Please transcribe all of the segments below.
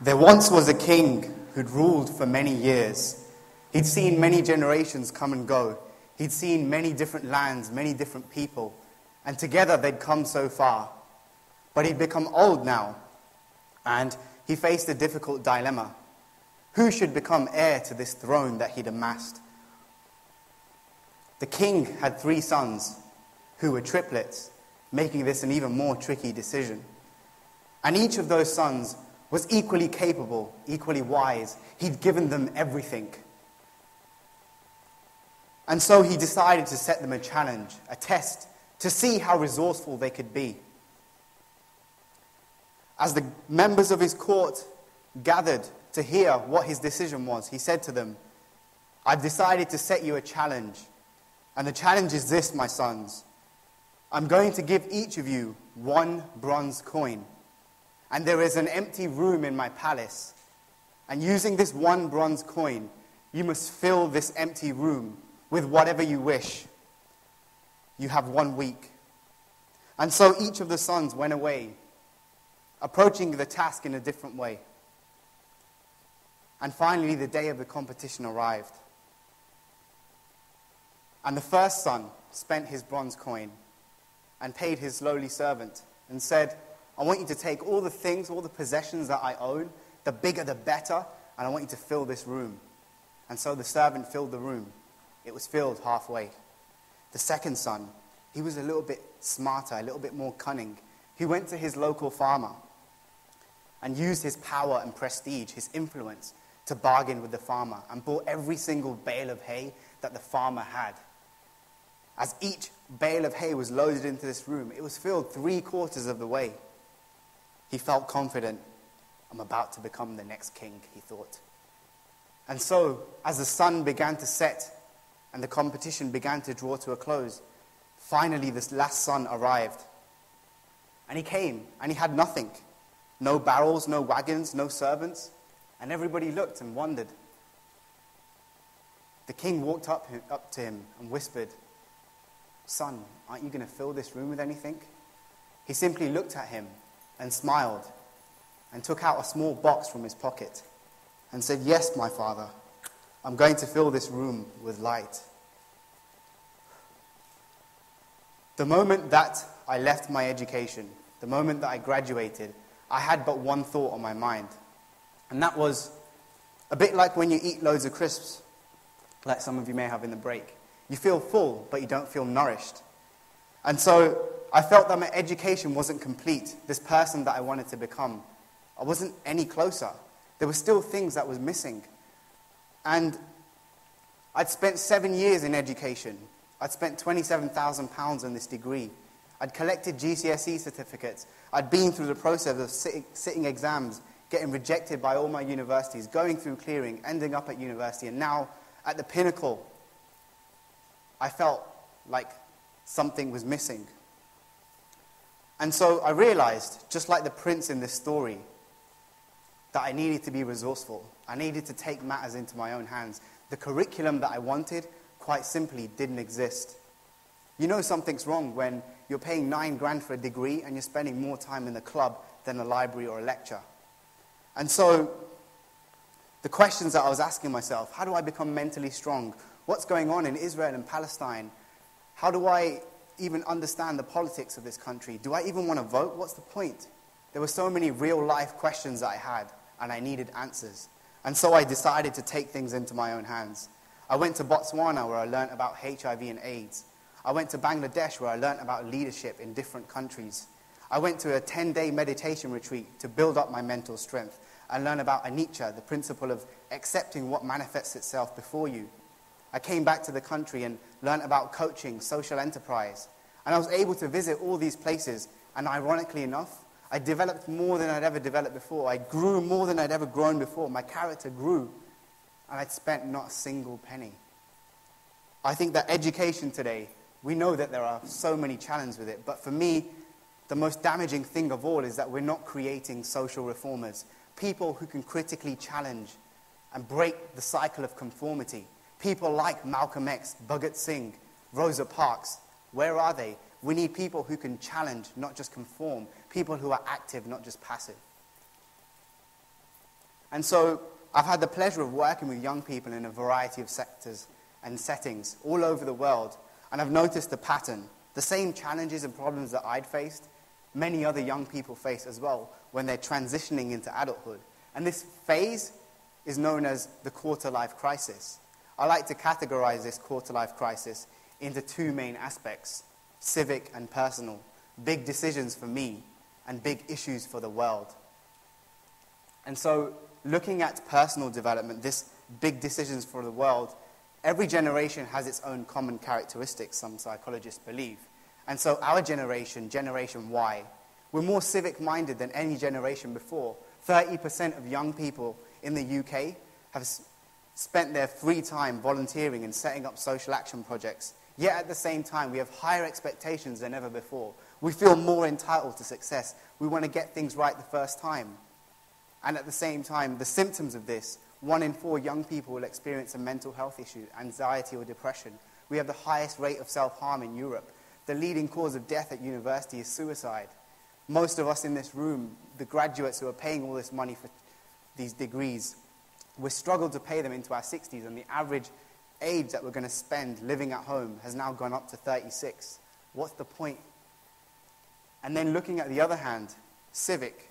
There once was a king who'd ruled for many years. He'd seen many generations come and go. He'd seen many different lands, many different people, and together they'd come so far. But he'd become old now, and he faced a difficult dilemma. Who should become heir to this throne that he'd amassed? The king had three sons who were triplets, making this an even more tricky decision. And each of those sons was equally capable, equally wise. He'd given them everything. And so he decided to set them a challenge, a test, to see how resourceful they could be. As the members of his court gathered to hear what his decision was, he said to them, I've decided to set you a challenge. And the challenge is this, my sons. I'm going to give each of you one bronze coin. And there is an empty room in my palace. And using this one bronze coin, you must fill this empty room with whatever you wish. You have one week. And so each of the sons went away, approaching the task in a different way. And finally, the day of the competition arrived. And the first son spent his bronze coin and paid his lowly servant and said, I want you to take all the things, all the possessions that I own, the bigger the better, and I want you to fill this room. And so the servant filled the room. It was filled halfway. The second son, he was a little bit smarter, a little bit more cunning. He went to his local farmer and used his power and prestige, his influence, to bargain with the farmer and bought every single bale of hay that the farmer had. As each bale of hay was loaded into this room, it was filled three quarters of the way. He felt confident. I'm about to become the next king, he thought. And so, as the sun began to set and the competition began to draw to a close, finally this last son arrived. And he came, and he had nothing no barrels, no wagons, no servants. And everybody looked and wondered. The king walked up, up to him and whispered, Son, aren't you going to fill this room with anything? He simply looked at him and smiled and took out a small box from his pocket and said, Yes, my father, I'm going to fill this room with light. The moment that I left my education, the moment that I graduated, I had but one thought on my mind. And that was a bit like when you eat loads of crisps, like some of you may have in the break. You feel full, but you don't feel nourished. And so I felt that my education wasn't complete, this person that I wanted to become. I wasn't any closer. There were still things that was missing. And I'd spent seven years in education. I'd spent £27,000 on this degree. I'd collected GCSE certificates. I'd been through the process of sitting, sitting exams, getting rejected by all my universities, going through clearing, ending up at university, and now at the pinnacle I felt like something was missing. And so I realized, just like the prince in this story, that I needed to be resourceful. I needed to take matters into my own hands. The curriculum that I wanted, quite simply, didn't exist. You know something's wrong when you're paying nine grand for a degree and you're spending more time in the club than a library or a lecture. And so, the questions that I was asking myself how do I become mentally strong? What's going on in Israel and Palestine? How do I even understand the politics of this country? Do I even want to vote? What's the point? There were so many real life questions that I had, and I needed answers. And so I decided to take things into my own hands. I went to Botswana, where I learned about HIV and AIDS. I went to Bangladesh, where I learned about leadership in different countries. I went to a 10 day meditation retreat to build up my mental strength and learn about anicca, the principle of accepting what manifests itself before you. I came back to the country and learned about coaching, social enterprise. And I was able to visit all these places. And ironically enough, I developed more than I'd ever developed before. I grew more than I'd ever grown before. My character grew. And I'd spent not a single penny. I think that education today, we know that there are so many challenges with it. But for me, the most damaging thing of all is that we're not creating social reformers, people who can critically challenge and break the cycle of conformity. People like Malcolm X, Bhagat Singh, Rosa Parks, where are they? We need people who can challenge, not just conform. People who are active, not just passive. And so I've had the pleasure of working with young people in a variety of sectors and settings all over the world, and I've noticed a pattern. The same challenges and problems that I'd faced, many other young people face as well when they're transitioning into adulthood. And this phase is known as the quarter life crisis. I like to categorize this quarter life crisis into two main aspects civic and personal. Big decisions for me and big issues for the world. And so, looking at personal development, this big decisions for the world, every generation has its own common characteristics, some psychologists believe. And so, our generation, Generation Y, we're more civic minded than any generation before. 30% of young people in the UK have spent their free time volunteering and setting up social action projects. Yet at the same time, we have higher expectations than ever before. We feel more entitled to success. We want to get things right the first time. And at the same time, the symptoms of this one in four young people will experience a mental health issue, anxiety or depression. We have the highest rate of self harm in Europe. The leading cause of death at university is suicide. Most of us in this room, the graduates who are paying all this money for these degrees, we struggle to pay them into our 60s, and the average age that we're going to spend living at home has now gone up to 36. What's the point? And then looking at the other hand, civic,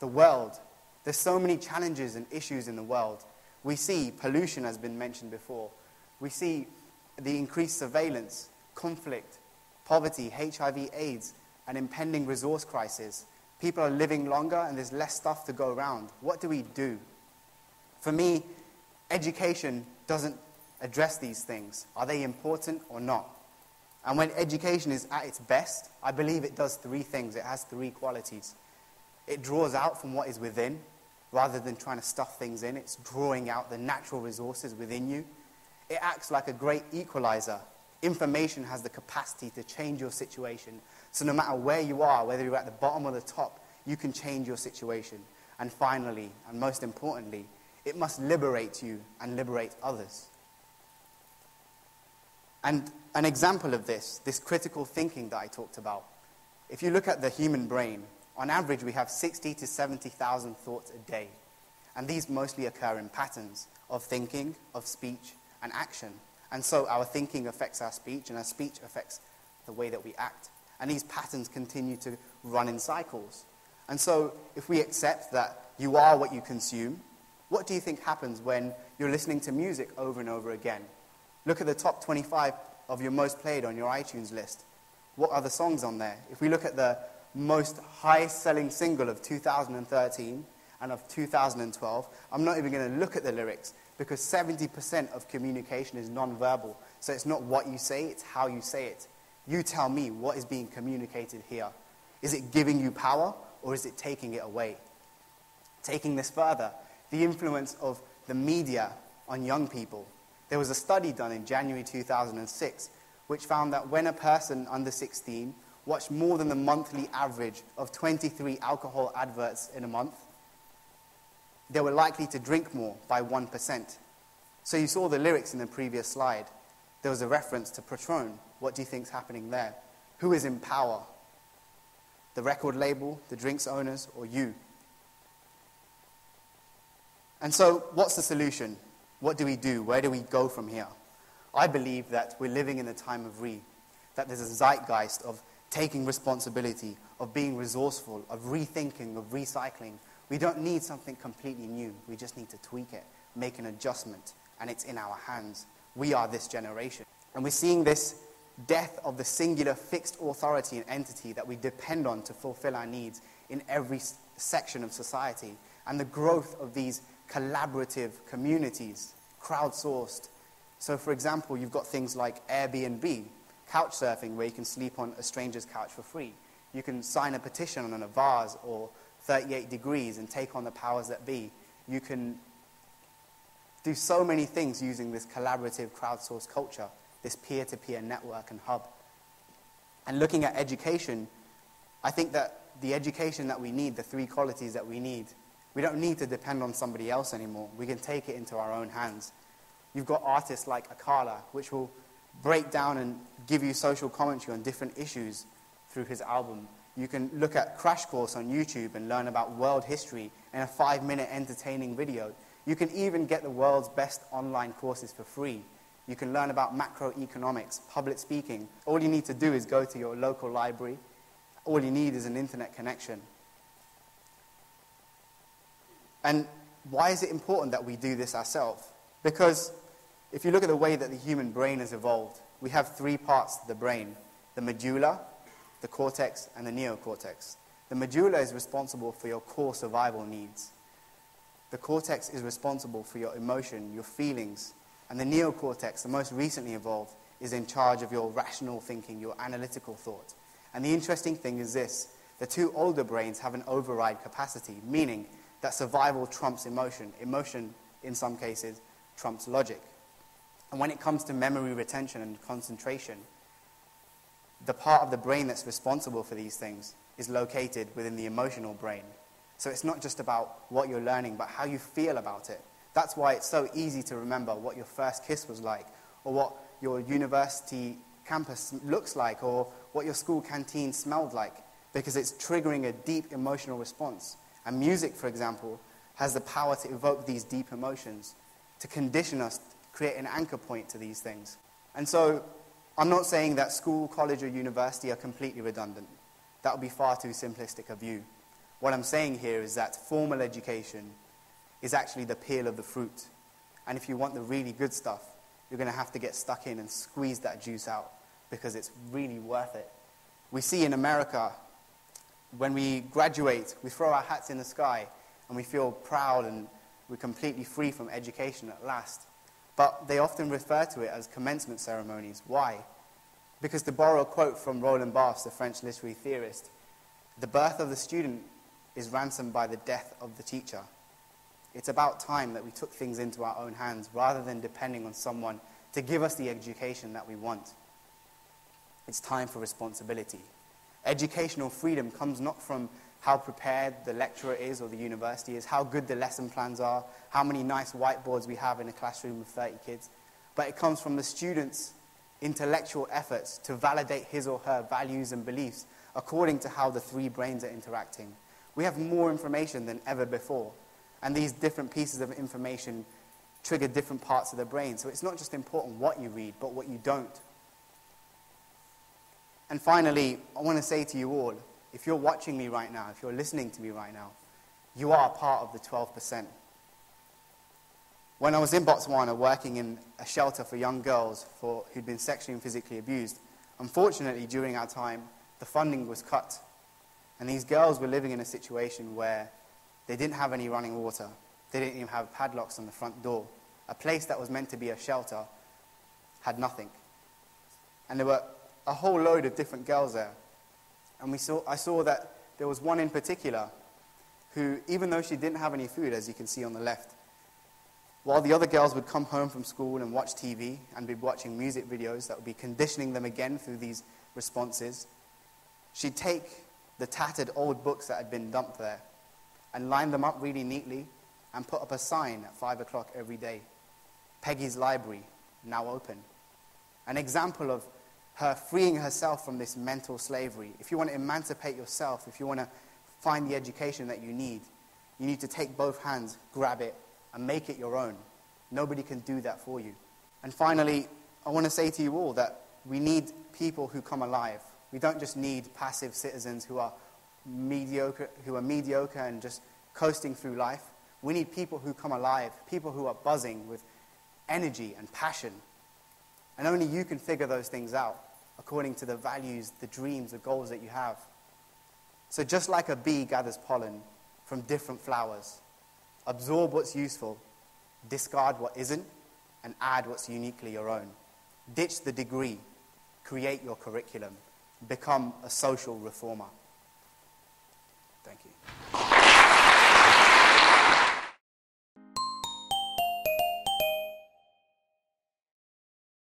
the world. There's so many challenges and issues in the world. We see pollution has been mentioned before. We see the increased surveillance, conflict, poverty, HIV, AIDS, an impending resource crisis. People are living longer and there's less stuff to go around. What do we do? For me, education doesn't address these things. Are they important or not? And when education is at its best, I believe it does three things. It has three qualities. It draws out from what is within, rather than trying to stuff things in. It's drawing out the natural resources within you. It acts like a great equalizer. Information has the capacity to change your situation. So no matter where you are, whether you're at the bottom or the top, you can change your situation. And finally, and most importantly, it must liberate you and liberate others. And an example of this, this critical thinking that I talked about, if you look at the human brain, on average we have 60 to 70,000 thoughts a day. And these mostly occur in patterns of thinking, of speech, and action. And so our thinking affects our speech, and our speech affects the way that we act. And these patterns continue to run in cycles. And so if we accept that you are what you consume, what do you think happens when you're listening to music over and over again? Look at the top 25 of your most played on your iTunes list. What are the songs on there? If we look at the most high selling single of 2013 and of 2012, I'm not even going to look at the lyrics because 70% of communication is non-verbal. So it's not what you say, it's how you say it. You tell me what is being communicated here. Is it giving you power or is it taking it away? Taking this further, the influence of the media on young people. There was a study done in January 2006 which found that when a person under 16 watched more than the monthly average of 23 alcohol adverts in a month, they were likely to drink more by 1%. So you saw the lyrics in the previous slide. There was a reference to Patron. What do you think is happening there? Who is in power? The record label, the drinks owners, or you? And so, what's the solution? What do we do? Where do we go from here? I believe that we're living in a time of re, that there's a zeitgeist of taking responsibility, of being resourceful, of rethinking, of recycling. We don't need something completely new. We just need to tweak it, make an adjustment, and it's in our hands. We are this generation. And we're seeing this death of the singular fixed authority and entity that we depend on to fulfill our needs in every section of society, and the growth of these collaborative communities, crowdsourced. So, for example, you've got things like Airbnb, couch surfing, where you can sleep on a stranger's couch for free. You can sign a petition on Avaaz or 38 degrees and take on the powers that be. You can do so many things using this collaborative crowdsourced culture, this peer to peer network and hub. And looking at education, I think that the education that we need, the three qualities that we need, we don't need to depend on somebody else anymore. We can take it into our own hands. You've got artists like Akala, which will break down and give you social commentary on different issues through his album. You can look at Crash Course on YouTube and learn about world history in a five minute entertaining video. You can even get the world's best online courses for free. You can learn about macroeconomics, public speaking. All you need to do is go to your local library. All you need is an internet connection. And why is it important that we do this ourselves? Because if you look at the way that the human brain has evolved, we have three parts to the brain the medulla, the cortex, and the neocortex. The medulla is responsible for your core survival needs. The cortex is responsible for your emotion, your feelings, and the neocortex, the most recently evolved, is in charge of your rational thinking, your analytical thought. And the interesting thing is this the two older brains have an override capacity, meaning that survival trumps emotion. Emotion, in some cases, trumps logic. And when it comes to memory retention and concentration, the part of the brain that's responsible for these things is located within the emotional brain. So it's not just about what you're learning, but how you feel about it. That's why it's so easy to remember what your first kiss was like, or what your university campus looks like, or what your school canteen smelled like, because it's triggering a deep emotional response. And music, for example, has the power to evoke these deep emotions, to condition us, create an anchor point to these things. And so I'm not saying that school, college, or university are completely redundant. That would be far too simplistic a view. What I'm saying here is that formal education is actually the peel of the fruit. And if you want the really good stuff, you're going to have to get stuck in and squeeze that juice out because it's really worth it. We see in America, when we graduate, we throw our hats in the sky and we feel proud and we're completely free from education at last. But they often refer to it as commencement ceremonies. Why? Because to borrow a quote from Roland Barthes, the French literary theorist, the birth of the student is ransomed by the death of the teacher. It's about time that we took things into our own hands rather than depending on someone to give us the education that we want. It's time for responsibility. Educational freedom comes not from how prepared the lecturer is or the university is, how good the lesson plans are, how many nice whiteboards we have in a classroom of 30 kids, but it comes from the student's intellectual efforts to validate his or her values and beliefs according to how the three brains are interacting. We have more information than ever before, and these different pieces of information trigger different parts of the brain. So it's not just important what you read, but what you don't. And finally, I want to say to you all if you're watching me right now, if you're listening to me right now, you are part of the 12%. When I was in Botswana working in a shelter for young girls for, who'd been sexually and physically abused, unfortunately, during our time, the funding was cut. And these girls were living in a situation where they didn't have any running water, they didn't even have padlocks on the front door. A place that was meant to be a shelter had nothing. And there were a whole load of different girls there and we saw, I saw that there was one in particular who, even though she didn't have any food, as you can see on the left, while the other girls would come home from school and watch TV and be watching music videos that would be conditioning them again through these responses, she'd take the tattered old books that had been dumped there and line them up really neatly and put up a sign at 5 o'clock every day Peggy's Library, now open. An example of her freeing herself from this mental slavery. If you want to emancipate yourself, if you want to find the education that you need, you need to take both hands, grab it, and make it your own. Nobody can do that for you. And finally, I want to say to you all that we need people who come alive. We don't just need passive citizens who are mediocre, who are mediocre and just coasting through life. We need people who come alive, people who are buzzing with energy and passion and only you can figure those things out according to the values, the dreams, the goals that you have. So, just like a bee gathers pollen from different flowers, absorb what's useful, discard what isn't, and add what's uniquely your own. Ditch the degree, create your curriculum, become a social reformer. Thank you.